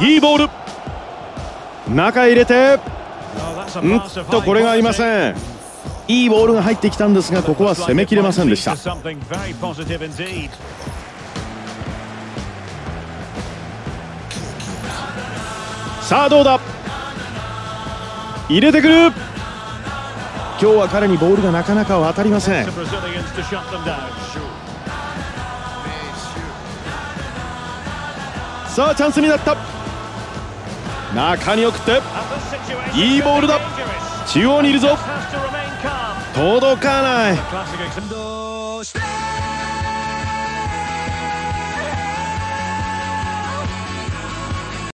いいボール。中入れて。うんとこれがありません。いいボールが入ってきたんですがここは攻めきれませんでした。さあどうだ？入れてくる。今日は彼にボールがなかなか渡りません。さあチャンスになった。中に送って。いいボールだ。中央にいるぞ。届かない。